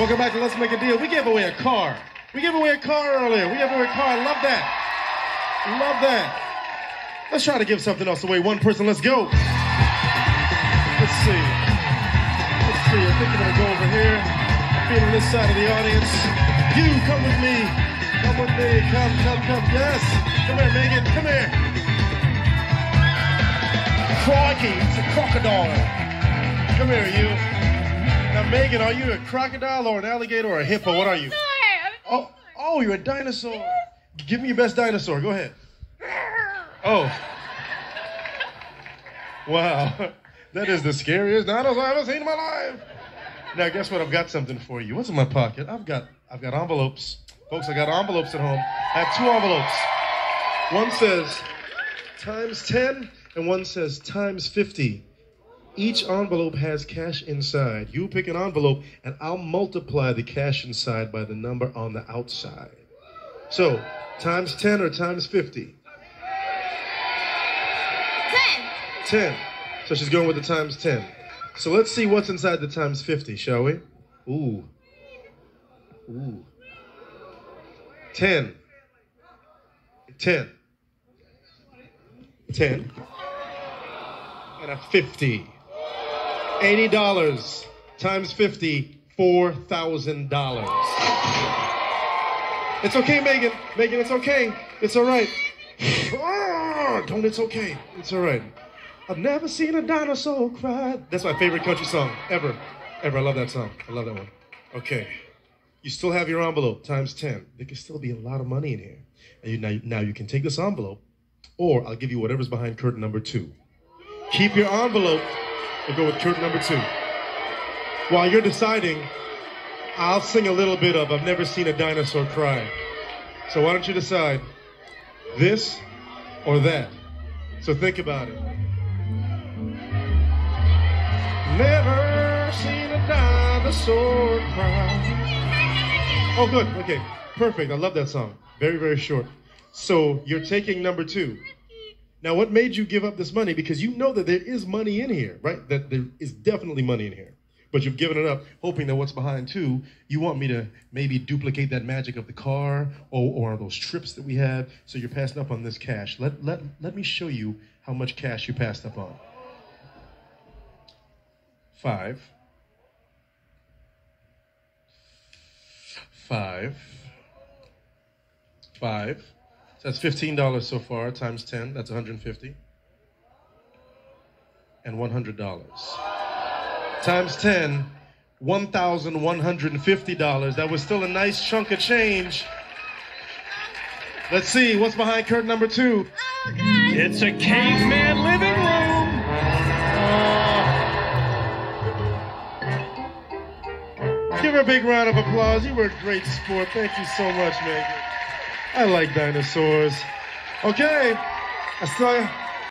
Welcome back to Let's Make a Deal. We gave away a car. We gave away a car earlier. We gave away a car. Love that. Love that. Let's try to give something else away. One person, let's go. Let's see. Let's see. I think I'm gonna go over here. Feeling this side of the audience. You come with me. Come with me. Come, come, come. Yes. Come here, Megan. Come here. Crikey, it's a crocodile. Come here, you. Megan, are you a crocodile or an alligator or a hippo? What are you? Oh, oh, you're a dinosaur. Give me your best dinosaur. Go ahead. Oh. Wow. That is the scariest dinosaur I've ever seen in my life. Now, guess what? I've got something for you. What's in my pocket? I've got I've got envelopes. Folks, I got envelopes at home. I have two envelopes. One says times 10 and one says times 50. Each envelope has cash inside. You pick an envelope and I'll multiply the cash inside by the number on the outside. So, times 10 or times 50? 10. 10. So she's going with the times 10. So let's see what's inside the times 50, shall we? Ooh. Ooh. 10. 10. 10. And a 50. $80 times 50, $4,000. It's okay, Megan. Megan, it's okay. It's all right. Ah, Don't, it's okay. It's all right. I've never seen a dinosaur cry. That's my favorite country song ever. Ever. I love that song. I love that one. Okay. You still have your envelope times 10. There can still be a lot of money in here. And you, now, now you can take this envelope, or I'll give you whatever's behind curtain number two. Keep your envelope and go with curtain number two. While you're deciding, I'll sing a little bit of I've never seen a dinosaur cry. So why don't you decide this or that? So think about it. Never seen a dinosaur cry. Oh, good. Okay. Perfect. I love that song. Very, very short. So you're taking number two. Now, what made you give up this money? Because you know that there is money in here, right? That there is definitely money in here. But you've given it up, hoping that what's behind two, you want me to maybe duplicate that magic of the car or, or those trips that we had. So you're passing up on this cash. Let, let, let me show you how much cash you passed up on. Five. Five. Five. So that's $15 so far times 10. That's 150 And $100. Times 10, $1,150. That was still a nice chunk of change. Let's see, what's behind curtain number two? Oh. It's a caveman living room. Give her a big round of applause. You were a great sport. Thank you so much, Megan. I like dinosaurs. Okay, I saw